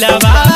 Love.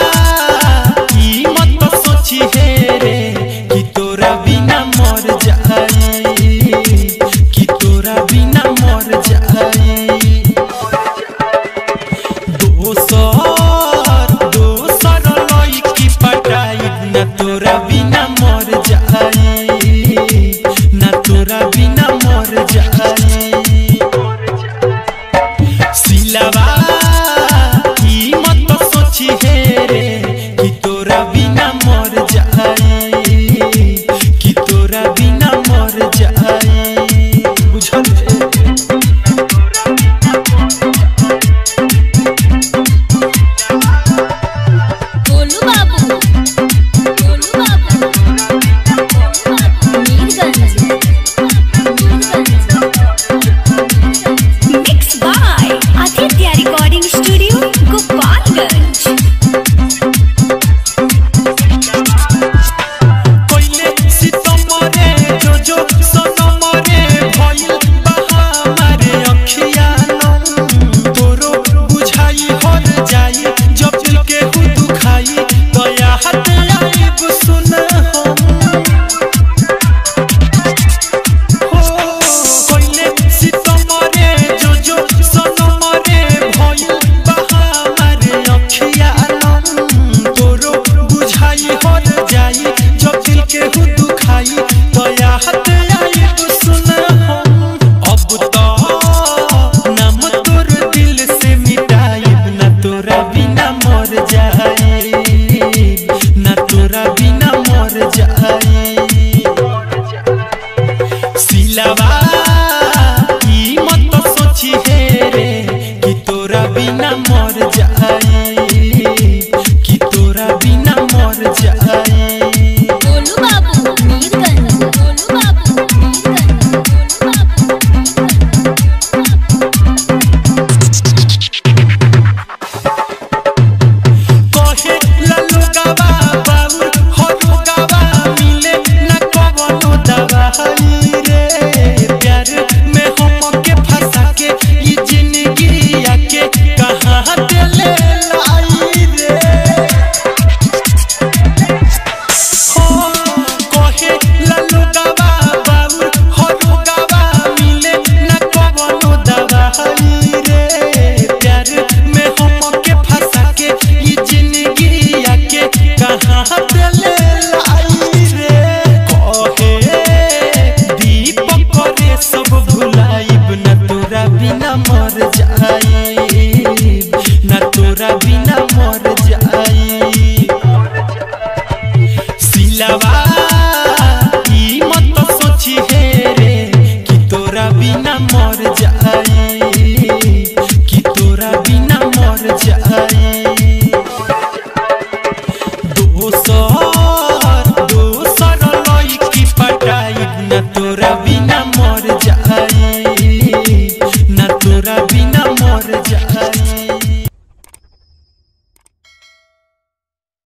बिना मर जाई